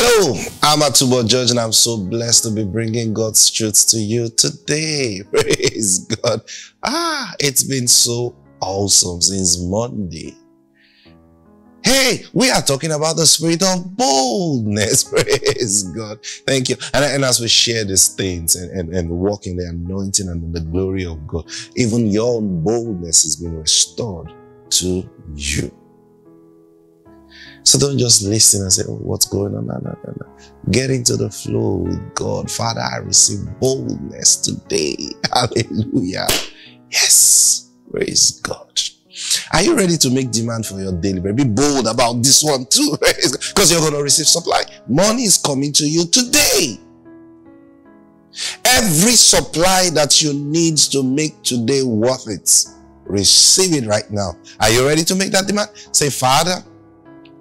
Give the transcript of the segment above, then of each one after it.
Hello, I'm Atubo George, and I'm so blessed to be bringing God's truth to you today. Praise God. Ah, it's been so awesome since Monday. Hey, we are talking about the spirit of boldness. Praise God. Thank you. And, and as we share these things and, and, and walk in the anointing and the glory of God, even your boldness is being restored to you. So don't just listen and say, oh, what's going on? No, no, no. Get into the flow with God. Father, I receive boldness today. Hallelujah. Yes. Praise God. Are you ready to make demand for your daily bread? Be bold about this one too. Because you're going to receive supply. Money is coming to you today. Every supply that you need to make today worth it, receive it right now. Are you ready to make that demand? Say, Father,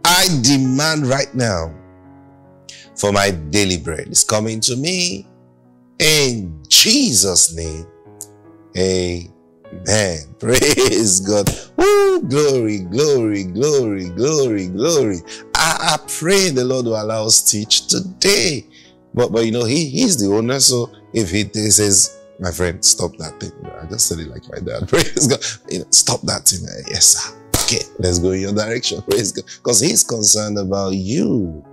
I demand right now for my daily bread. It's coming to me in Jesus' name. Amen. Praise God. Woo, glory, glory, glory, glory, glory. I, I pray the Lord will allow us to teach today. But, but you know, he, he's the owner. So if he says, my friend, stop that thing. I just said it like my dad. Praise God. You know, stop that thing. Yes, sir okay, let's go in your direction. Praise God. Because he's concerned about you.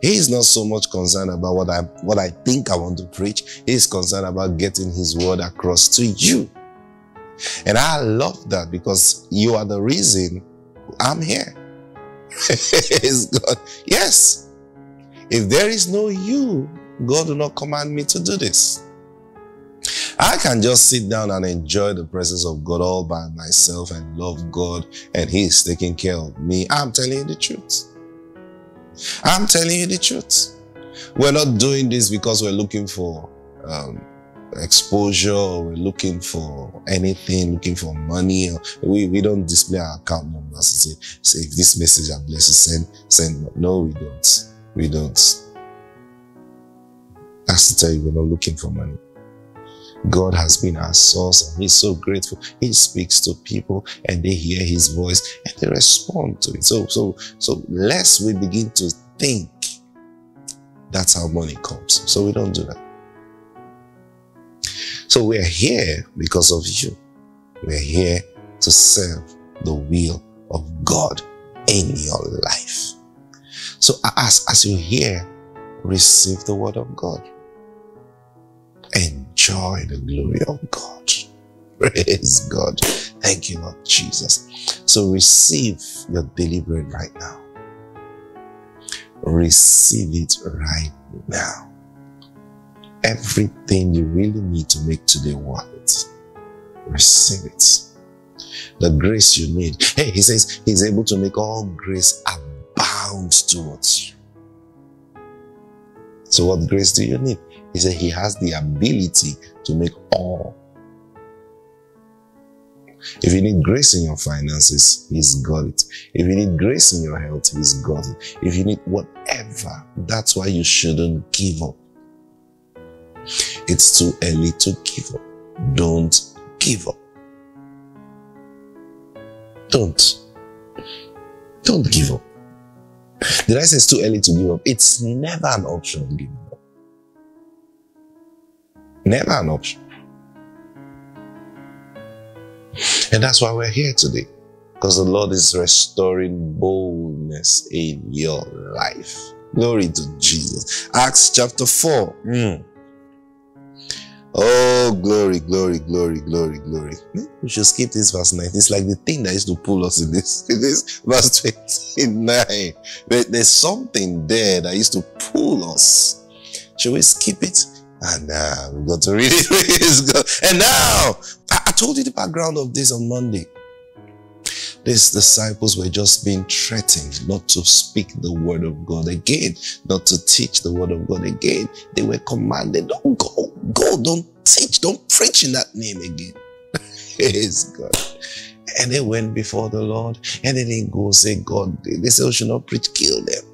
He's not so much concerned about what I what I think I want to preach. He's concerned about getting his word across to you. And I love that because you are the reason I'm here. God. Yes. If there is no you, God will not command me to do this. I can just sit down and enjoy the presence of God all by myself and love God and He's taking care of me. I'm telling you the truth. I'm telling you the truth. We're not doing this because we're looking for um, exposure or we're looking for anything, looking for money. We, we don't display our account numbers and say, say if this message I bless you, send, send. No, we don't. We don't. That's to tell you, we're not looking for money. God has been our source and He's so grateful. He speaks to people and they hear His voice and they respond to it. So, so, so lest we begin to think that's how money comes. So we don't do that. So we're here because of you. We're here to serve the will of God in your life. So as, as you hear, receive the word of God enjoy the glory of God. Praise God. Thank you, Lord Jesus. So receive your bread right now. Receive it right now. Everything you really need to make today worth it. Receive it. The grace you need. Hey, he says he's able to make all grace abound towards you. So what grace do you need? He said he has the ability to make all. If you need grace in your finances, he's got it. If you need grace in your health, he's got it. If you need whatever, that's why you shouldn't give up. It's too early to give up. Don't give up. Don't. Don't give up. Did I say it's too early to give up? It's never an option up. Never an option. And that's why we're here today. Because the Lord is restoring boldness in your life. Glory to Jesus. Acts chapter 4. Mm. Oh, glory, glory, glory, glory, glory. We should skip this verse 9. It's like the thing that used to pull us in this, in this verse 29. But there's something there that used to pull us. Should we skip it? And now we've got to read it. and now, I, told you the background of this on Monday. These disciples were just being threatened not to speak the word of God again, not to teach the word of God again. They were commanded, don't go, go, don't teach, don't preach in that name again. Praise God. And they went before the Lord and they didn't go say, God, they said, oh, should not preach, kill them.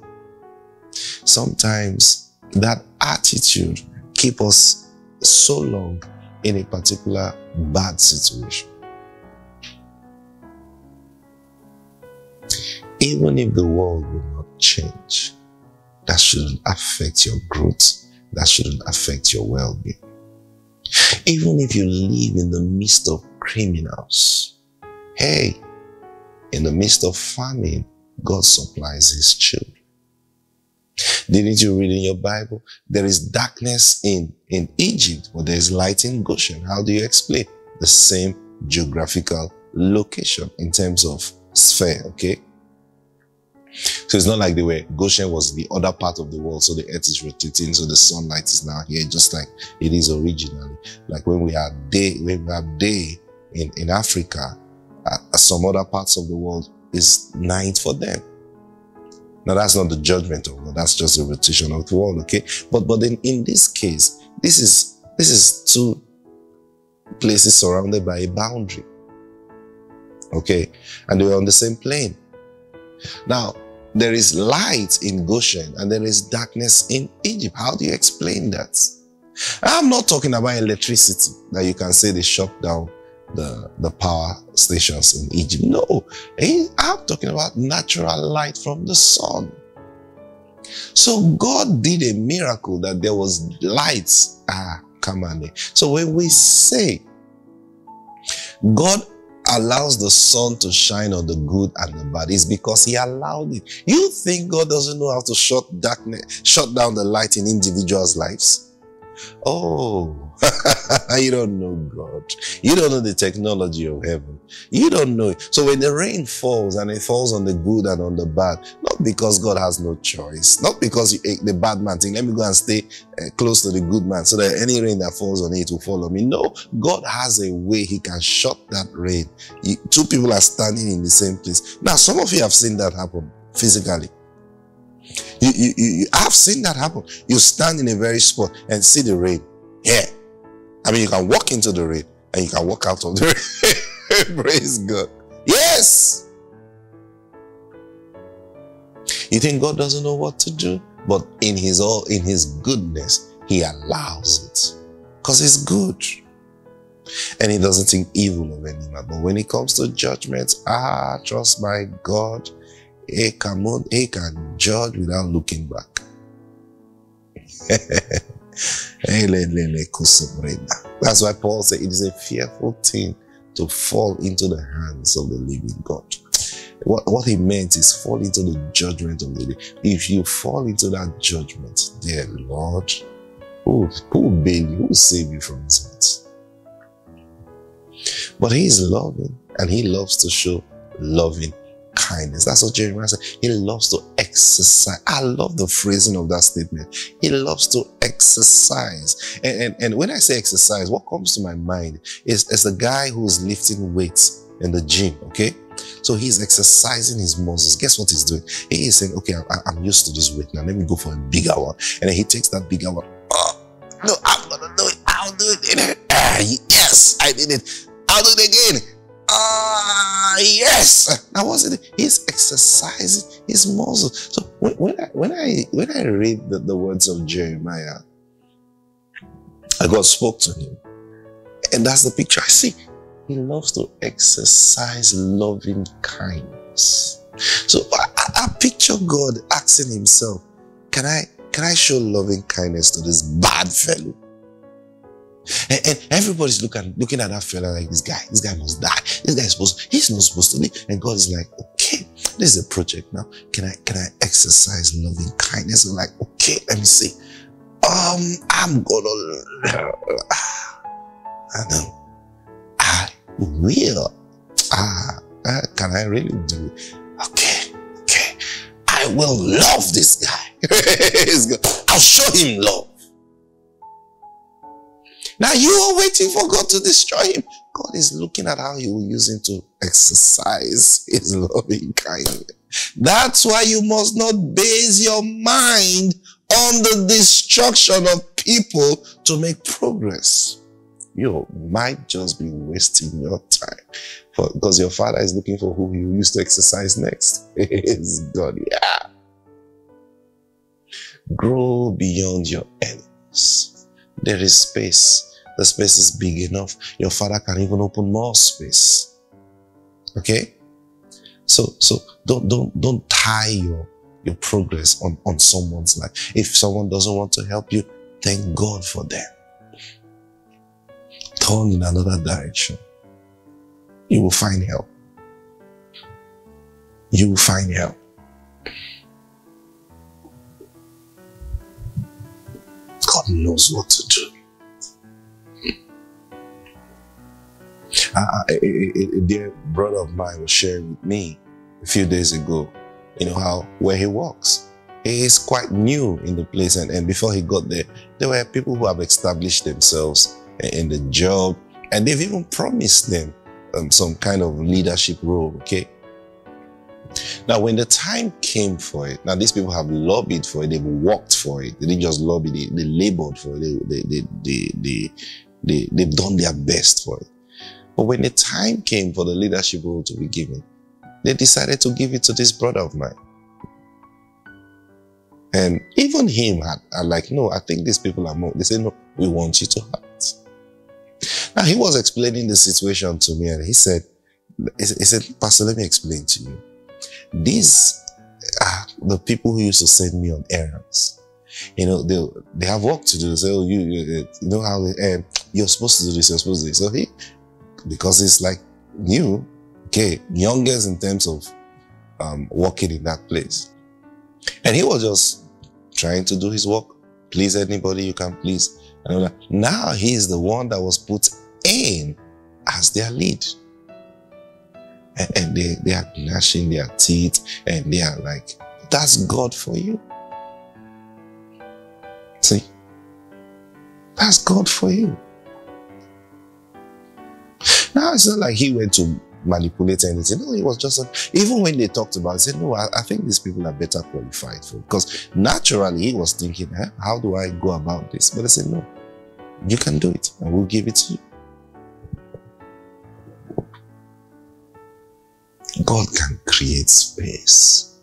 Sometimes that attitude keep us so long in a particular bad situation. Even if the world will not change, that shouldn't affect your growth. That shouldn't affect your well-being. Even if you live in the midst of criminals, hey, in the midst of famine, God supplies his children. Didn't you read in your Bible? There is darkness in, in Egypt, but there is light in Goshen. How do you explain? The same geographical location in terms of sphere, okay? So it's not like they were, Goshen was the other part of the world, so the earth is rotating, so the sunlight is now here, just like it is originally. Like when we have day, when we have day in, in Africa, uh, some other parts of the world is night for them. Now that's not the judgment of God, that's just the rotation of the world, okay? But but in, in this case, this is this is two places surrounded by a boundary. Okay, and they were on the same plane. Now, there is light in Goshen and there is darkness in Egypt. How do you explain that? I'm not talking about electricity that you can say they shut down the, the power stations in Egypt. No, I'm talking about natural light from the sun. So God did a miracle that there was lights. Ah, come on. So when we say God allows the sun to shine on the good and the bad is because he allowed it. You think God doesn't know how to shut darkness, shut down the light in individuals' lives? Oh, you don't know God. You don't know the technology of heaven. You don't know it. So when the rain falls and it falls on the good and on the bad, not because God has no choice, not because you, the bad man think, let me go and stay uh, close to the good man so that any rain that falls on it will follow me. No, God has a way he can shut that rain. Two people are standing in the same place. Now, some of you have seen that happen physically. You, you, you, I've seen that happen. You stand in a very spot and see the rain. Yeah. I mean, you can walk into the rain and you can walk out of the rain. Praise God. Yes. You think God doesn't know what to do? But in his all, in his goodness, he allows it. Because he's good. And he doesn't think evil of any man. But when it comes to judgment, ah, trust my God, he can, he can judge without looking back. That's why Paul said it is a fearful thing to fall into the hands of the living God. What, what he meant is fall into the judgment of the living. If you fall into that judgment, dear Lord, who, who will bail you? Who will save you from it? But he is loving and he loves to show loving kindness. That's what Jeremiah said. He loves to exercise. I love the phrasing of that statement. He loves to exercise. And, and, and when I say exercise, what comes to my mind is, is the guy who's lifting weights in the gym, okay? So he's exercising his muscles. Guess what he's doing? He is saying, okay, I, am used to this weight now. Let me go for a bigger one. And then he takes that bigger one. Oh, no, I'm going to do it. I'll do it. Ah, yes, I did it. I'll do it again. Ah, yes. That was it. He's exercising his muscles. So when, when I when I when I read the, the words of Jeremiah, God spoke to him. And that's the picture I see. He loves to exercise loving kindness. So I, I picture God asking himself, can I can I show loving kindness to this bad fellow? And, and, everybody's looking looking at that fella like this guy, this guy must die. This guy is supposed, he's not supposed to live. And God is like, okay, this is a project now. Can I can I exercise loving kindness? I'm like, okay, let me see. Um, I'm gonna I know. I will. Ah, uh, can I really do it? Okay, okay. I will love this guy. I'll show him love. Now you are waiting for God to destroy him. God is looking at how he will use him to exercise his loving kindness. That's why you must not base your mind on the destruction of people to make progress. You might just be wasting your time for, because your father is looking for who you used to exercise next. It's God, yeah. Grow beyond your enemies. There is space. The space is big enough. Your father can even open more space. Okay? So, so don't, don't, don't tie your, your progress on, on someone's life. If someone doesn't want to help you, thank God for them. Turn in another direction. You will find help. You will find help. God knows what to do. a, a, a, dear brother of mine was sharing with me a few days ago, you know, how where he works. He is quite new in the place, and, and before he got there, there were people who have established themselves in the job, and they've even promised them um, some kind of leadership role, okay? Now, when the time came for it, now these people have lobbied for it, they've worked for it. They didn't just lobby, they, they labored for it, they, they, they, they, they, they've done their best for it. But when the time came for the leadership role to be given, they decided to give it to this brother of mine. And even him had, had like, no, I think these people are more. They said, no, we want you to have it. Now he was explaining the situation to me and he said, he said, Pastor, let me explain to you. These are the people who used to send me on errands. You know, they they have work to do. Oh, you, you, you know how they, um, you're supposed to do this, you're supposed to do this. So he because it's like new, okay, youngest in terms of um, working in that place. And he was just trying to do his work, please anybody you can please. And now he's the one that was put in as their lead. And, and they, they are gnashing their teeth and they are like, that's God for you. See? That's God for you. Now it's not like he went to manipulate anything. No, he was just, even when they talked about it, said, no, I, I, think these people are better qualified for Because naturally he was thinking, eh, how do I go about this? But I said, no, you can do it and we'll give it to you. God can create space.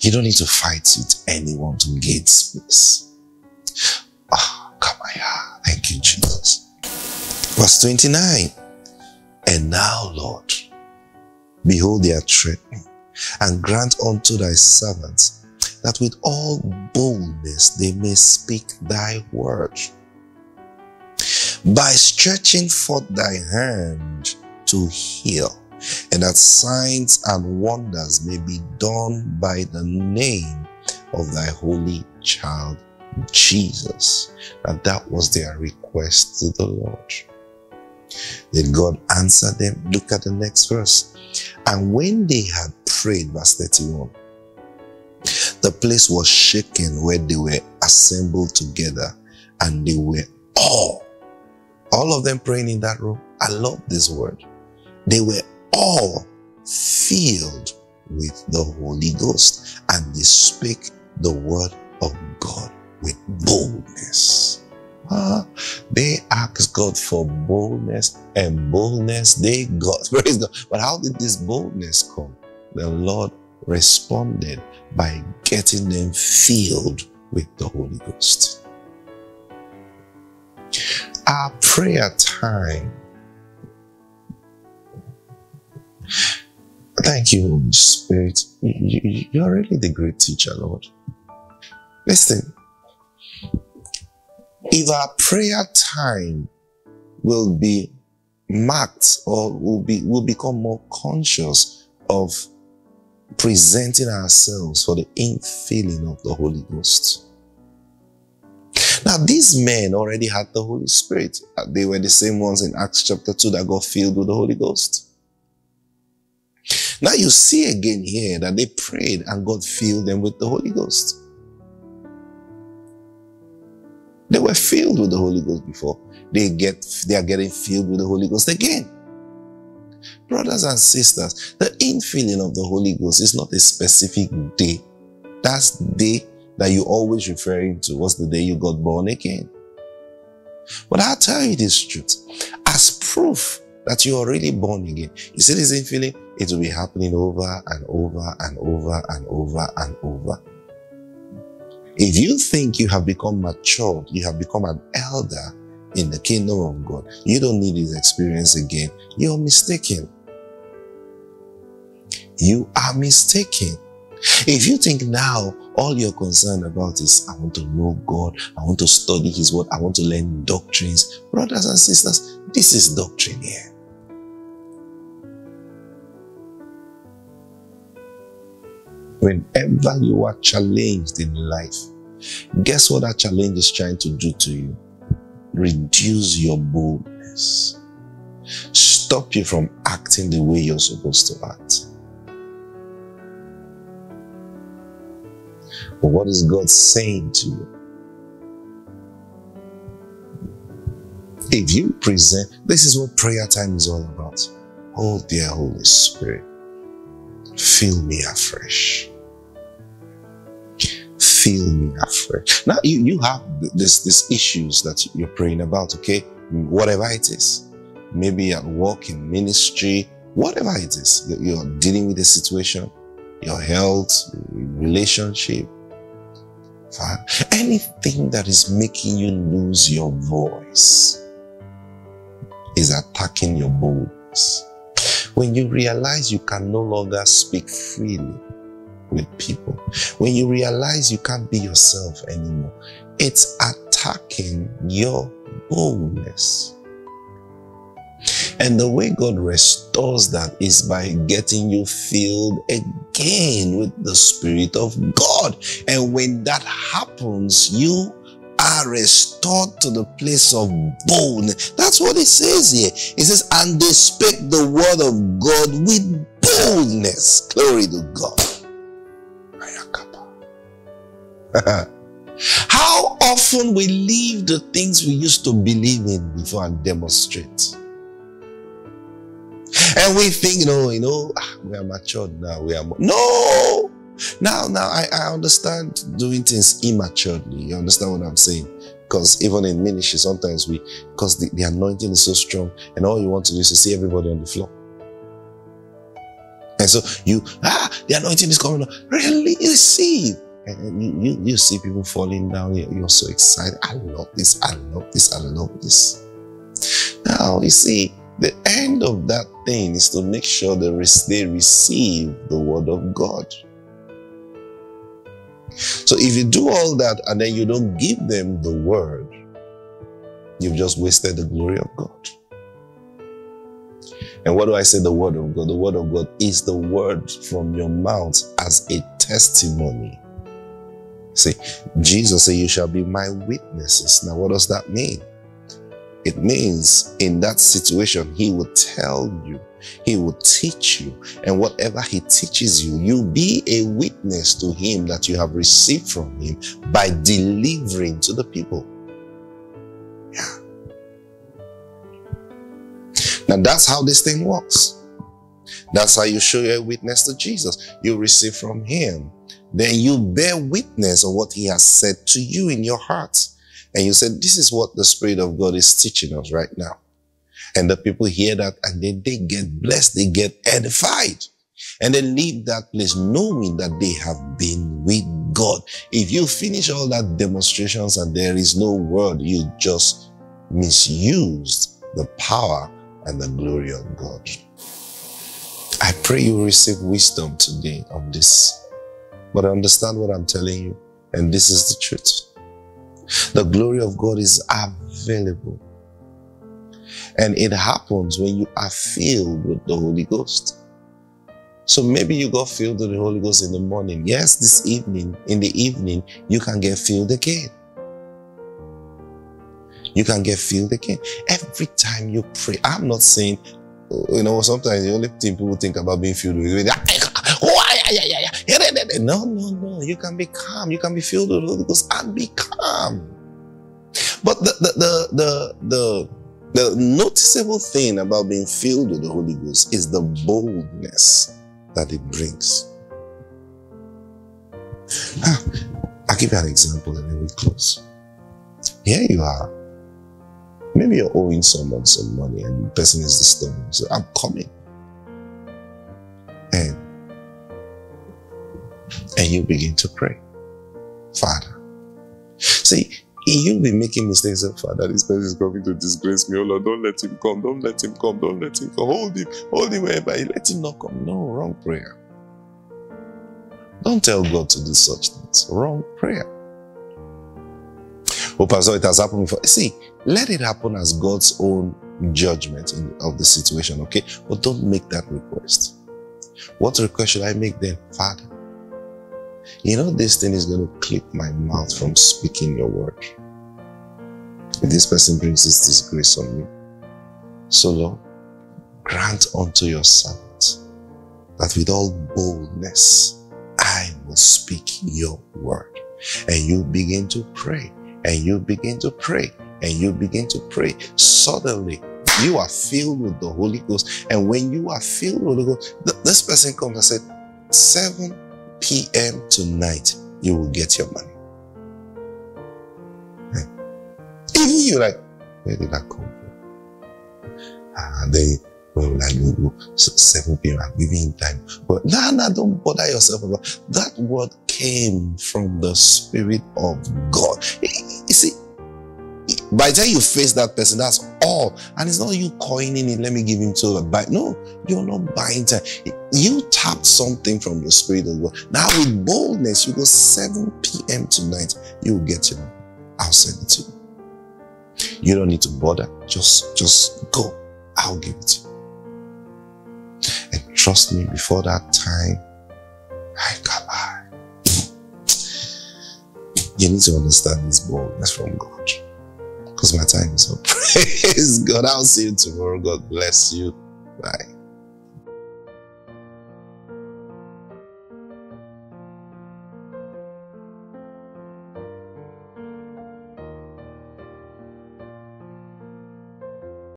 You don't need to fight with anyone to gain space. Ah, oh, come on, thank you, Jesus. Verse 29. And now, Lord, behold, they are threatening, and grant unto thy servants that with all boldness they may speak thy word. By stretching forth thy hand to heal, and that signs and wonders may be done by the name of thy holy child Jesus. And that was their request to the Lord. Then God answered them. Look at the next verse. And when they had prayed, verse 31, the place was shaken where they were assembled together and they were all, all of them praying in that room. I love this word. They were all filled with the Holy Ghost and they spake the word of God with boldness. Uh, they asked God for boldness and boldness they got. Praise God. But how did this boldness come? The Lord responded by getting them filled with the Holy Ghost. Our prayer time. Thank you, Holy Spirit. You, are really the great teacher, Lord. Listen, if our prayer time will be marked or will be will become more conscious of presenting ourselves for the infilling of the Holy Ghost. Now, these men already had the Holy Spirit. They were the same ones in Acts chapter 2 that got filled with the Holy Ghost. Now you see again here that they prayed and God filled them with the Holy Ghost. They were filled with the Holy Ghost before. They get they are getting filled with the Holy Ghost again. Brothers and sisters, the infilling of the Holy Ghost is not a specific day. That's the day that you always referring to was the day you got born again. But I'll tell you this truth. As proof that you are really born again, you see this infilling, it will be happening over and over and over and over and over. If you think you have become matured, you have become an elder in the kingdom of God, you don't need this experience again. You're mistaken. You are mistaken. If you think now all you're concerned about is, I want to know God, I want to study His Word, I want to learn doctrines, brothers and sisters, this is doctrine here. Whenever you are challenged in life, guess what that challenge is trying to do to you? Reduce your boldness. Stop you from acting the way you're supposed to act. But what is God saying to you? If you present, this is what prayer time is all about. Oh, dear Holy Spirit, fill me afresh fill me afresh. Now you, you have this, these issues that you're praying about, okay? Whatever it is. Maybe at work, in ministry, whatever it is. You're dealing with a situation, your health, relationship, anything that is making you lose your voice is attacking your boldness. When you realize you can no longer speak freely, with people. When you realize you can't be yourself anymore, it's attacking your boldness. And the way God restores that is by getting you filled again with the Spirit of God. And when that happens, you are restored to the place of boldness. That's what it says here. It says, and they spake the word of God with boldness. Glory to God. How often we leave the things we used to believe in before and demonstrate. And we think, you know, you know, ah, we are matured now. We are no. Now, now I, I understand doing things immaturely. You understand what I'm saying? Because even in ministry, sometimes we, because the, the anointing is so strong, and all you want to do is to see everybody on the floor. And so you, ah, the anointing is coming. Really receive. And you, you, you see people falling down, you're so excited. I love this, I love this, I love this. Now, you see, the end of that thing is to make sure that they receive the word of God. So if you do all that and then you don't give them the word, you've just wasted the glory of God. And what do I say the word of God? The word of God is the word from your mouth as a testimony See, Jesus said, You shall be my witnesses. Now, what does that mean? It means in that situation, He will tell you, He will teach you, and whatever He teaches you, you be a witness to Him that you have received from Him by delivering to the people. Yeah. Now, that's how this thing works. That's how you show your witness to Jesus. You receive from Him then you bear witness of what he has said to you in your heart. And you said, this is what the Spirit of God is teaching us right now. And the people hear that and then they get blessed, they get edified. And they leave that place knowing that they have been with God. If you finish all that demonstrations and there is no word, you just misused the power and the glory of God. I pray you receive wisdom today on this but I understand what I'm telling you. And this is the truth. The glory of God is available. And it happens when you are filled with the Holy Ghost. So maybe you got filled with the Holy Ghost in the morning. Yes, this evening, in the evening, you can get filled again. You can get filled again. Every time you pray, I'm not saying, you know, sometimes the only thing people think about being filled with no, no, no. You can be calm. You can be filled with the Holy Ghost and be calm. But the, the, the, the, the, the noticeable thing about being filled with the Holy Ghost is the boldness that it brings. Ah, I'll give you an example and then we close. Here you are. Maybe you're owing someone some money and the person is disturbing. So I'm coming. And and you begin to pray. Father. See, you'll be making mistakes. of Father, this person is coming to disgrace me. Oh Lord, don't let him come. Don't let him come. Don't let him come. Hold him. Hold him wherever. Let him not come. No, wrong prayer. Don't tell God to do such things. Wrong prayer. Oh, Pastor, it has happened before. See, let it happen as God's own judgment of the situation, okay? But don't make that request. What request should I make then? Father, you know this thing is going to clip my mouth from speaking your word. If this person brings this disgrace on me, so Lord, grant unto your servant that with all boldness I will speak your word. And you begin to pray, and you begin to pray, and you begin to pray. Suddenly, you are filled with the Holy Ghost. And when you are filled with the Holy Ghost, th- this person comes and said, 7 p.m. tonight, you will get your money. Even you like, where did that come from? Ah, they well, like you go 7 p.m. I'm giving time. But no, nah, no, nah, don't bother yourself about that word came from the Spirit of God. by the time you face that person, that's all. And it's not you coining it, let me give him to buy. No, you're not buying time. You tapped something from the Spirit of God. Now with boldness, you go 7 p.m. tonight, you will get your I'll send it to you. You don't need to bother. Just, just go. I'll give it to you. And trust me, before that time, I got I. You need to understand this boldness from God. Because my time is up. Praise God. I'll see you tomorrow. God bless you. Bye.